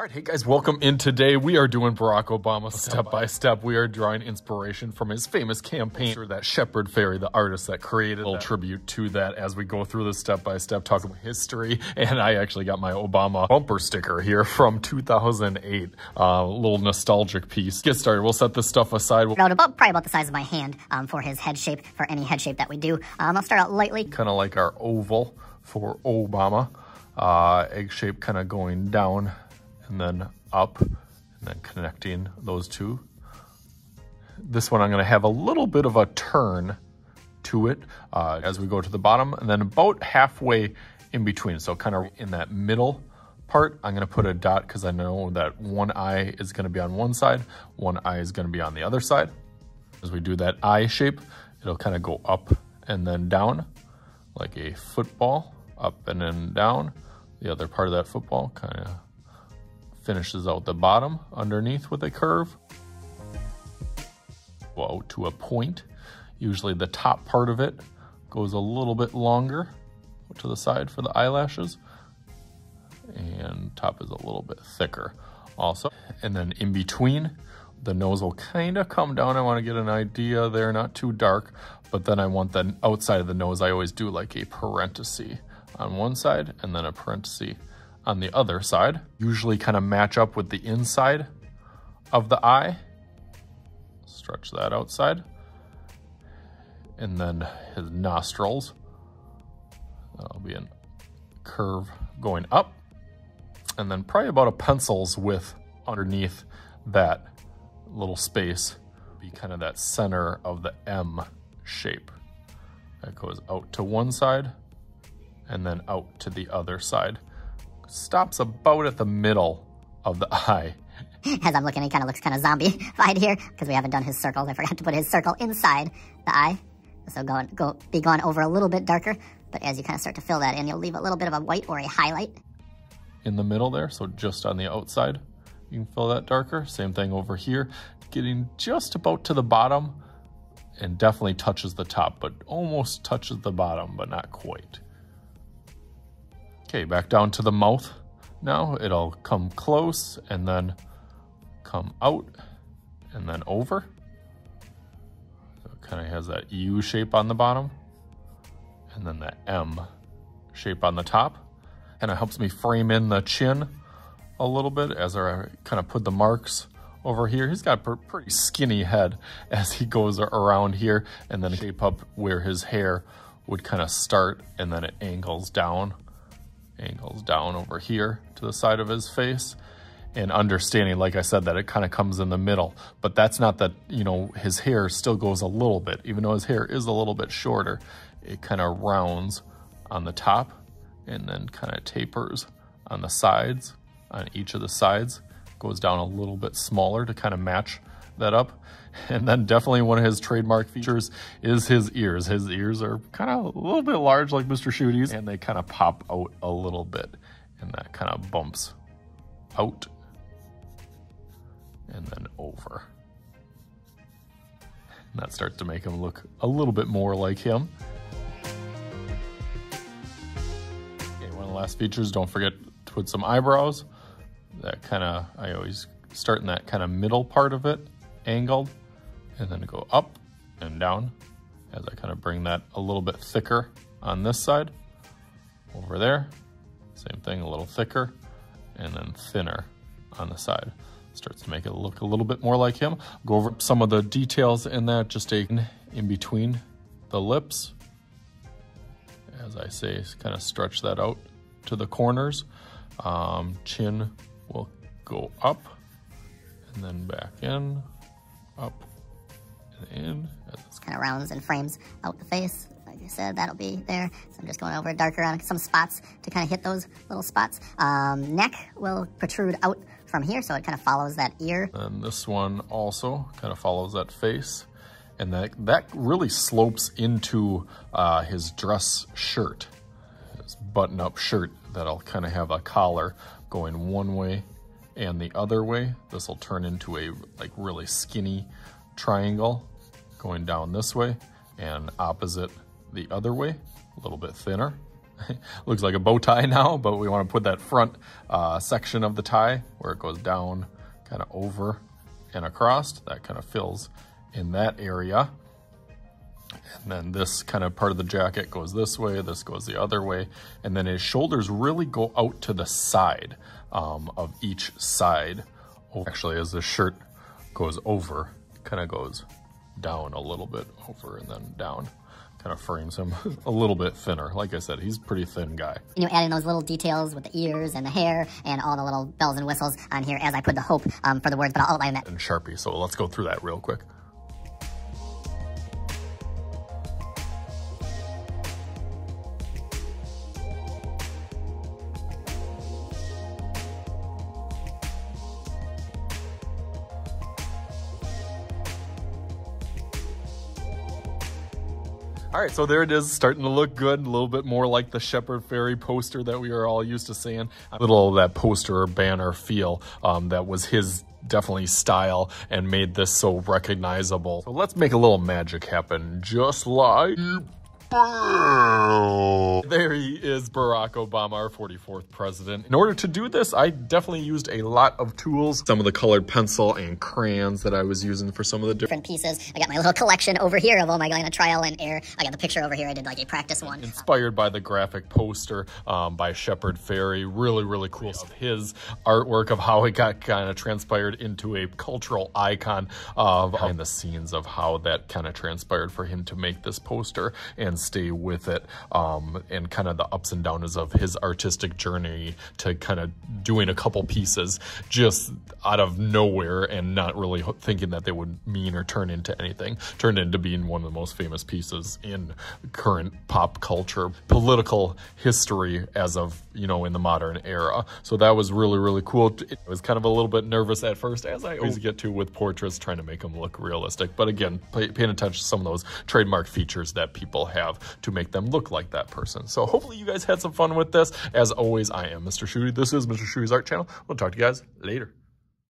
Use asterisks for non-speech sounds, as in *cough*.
All right, hey guys, welcome in today. We are doing Barack Obama step by step. We are drawing inspiration from his famous campaign through that Shepard Fairey, the artist that created a little tribute to that as we go through this step by step, talking about history. *laughs* And I actually got my Obama bumper sticker here from 2008, a uh, little nostalgic piece. Get started. We'll set this stuff aside. About, about probably about the size of my hand um, for his head shape, for any head shape that we do. Um, I'll start out lightly. Kind of like our oval for Obama. Uh, egg shape kind of going down and then up and then connecting those two. This one I'm going to have a little bit of a turn to it uh, as we go to the bottom and then about halfway in between. So kind of in that middle part, I'm going to put a dot because I know that one eye is going to be on one side, one eye is going to be on the other side. As we do that eye shape, it'll kind of go up and then down like a football, up and then down. The other part of that football kind of finishes out the bottom underneath with a curve. Go out to a point. Usually the top part of it goes a little bit longer to the side for the eyelashes and top is a little bit thicker also. And then in between, the nose will kind of come down. I want to get an idea there, not too dark, but then I want the outside of the nose, I always do like a parenthesis on one side and then a parenthesis on the other side. Usually kind of match up with the inside of the eye. Stretch that outside. And then his nostrils. That'll be a curve going up. And then probably about a pencil's width underneath that little space. Be kind of that center of the M shape. That goes out to one side and then out to the other side stops about at the middle of the eye. *laughs* As I'm looking, he kind of looks kind of zombie-fied here because we haven't done his circles. I forgot to put his circle inside the eye. So go, go be going over a little bit darker, but as you kind of start to fill that in, you'll leave a little bit of a white or a highlight. In the middle there, so just on the outside, you can fill that darker. Same thing over here, getting just about to the bottom and definitely touches the top, but almost touches the bottom, but not quite. Okay, back down to the mouth now. It'll come close and then come out and then over. So it kind of has that U shape on the bottom and then the M shape on the top. And it helps me frame in the chin a little bit as I kind of put the marks over here. He's got a pretty skinny head *laughs* as he goes around here and then shape up where his hair would kind of start and then it angles down angles down over here to the side of his face and understanding, like I said, that it kind of comes in the middle. But that's not that, you know, his hair still goes a little bit. Even though his hair is a little bit shorter, it kind of rounds on the top and then kind of tapers on the sides, on each of the sides. Goes down a little bit smaller to kind of match that up. *laughs* And then definitely one of his trademark features is his ears. His ears are kind of a little bit large like Mr. Schuette's and they kind of pop out a little bit and that kind of bumps out and then over. And that starts to make him look a little bit more like him. Okay, one of the last features, don't forget to put some eyebrows. That kind of, I always start in that kind of middle part of it, angled and then go up and down as I kind of bring that a little bit thicker on this side. Over there, same thing, a little thicker, and then thinner on the side. Starts to make it look a little bit more like him. Go over some of the details in that, just a, in between the lips. As I say, kind of stretch that out to the corners. Um, chin will go up and then back in, up, and in. It's kind of rounds and frames out the face. Like I said, that'll be there. So I'm just going over darker on some spots to kind of hit those little spots. Um, neck will protrude out from here, so it kind of follows that ear. And this one also kind of follows that face. And that, that really slopes into uh, his dress shirt, his button-up shirt that'll kind of have a collar going one way and the other way. This will turn into a like really skinny triangle going down this way and opposite the other way, a little bit thinner. *laughs* looks like a bow tie *laughs* now, but we want to put that front uh, section of the tie where it goes down, kind of over and across. That kind of fills in that area. And then this kind of part of the jacket goes this way, this goes the other way. And then his shoulders really go out to the side um, of each side. Actually, as the shirt goes over, kind of goes down a little bit over and then down. Kind of frames him *laughs* a little bit thinner. Like I said, he's a pretty thin guy. You know, adding those little details with the ears and the hair and all the little bells and whistles on here as I put the hope um, for the words, but I'll outline that. And Sharpie, so let's go through that real quick. All right, so there it is, starting to look good, a little bit more like the Shepard Fairey poster that we are all used to seeing. A little of that poster or banner feel um, that was his definitely style and made this so recognizable. So let's make a little magic happen, just like there he is, Barack Obama, our 44th president. In order to do this, I definitely used a lot of tools. Some of the colored pencil and crayons that I was using for some of the different pieces. I got my little collection over here of, oh my god, a trial and error. I got the picture over here. I did like a practice one. Inspired by the graphic poster um, by Shepard Fairey. Really, really cool of his artwork of how it got kind of transpired into a cultural icon of behind the scenes of how that kind of transpired for him to make this poster and stay with it um, and kind of the ups and downs of his artistic journey to kind of doing a couple pieces just out of nowhere and not really thinking that they would mean or turn into anything. Turned into being one of the most famous pieces in current pop culture political history as of you know in the modern era. So that was really really cool. It was kind of a little bit nervous at first as i always get to with portraits trying to make them look realistic. But again pay, paying attention to some of those trademark features that people have to to make them look like that person. So hopefully you guys had some fun with this. As always, I am Mr. Schuette. This is Mr. Schuette's Art Channel. We'll talk to you guys later.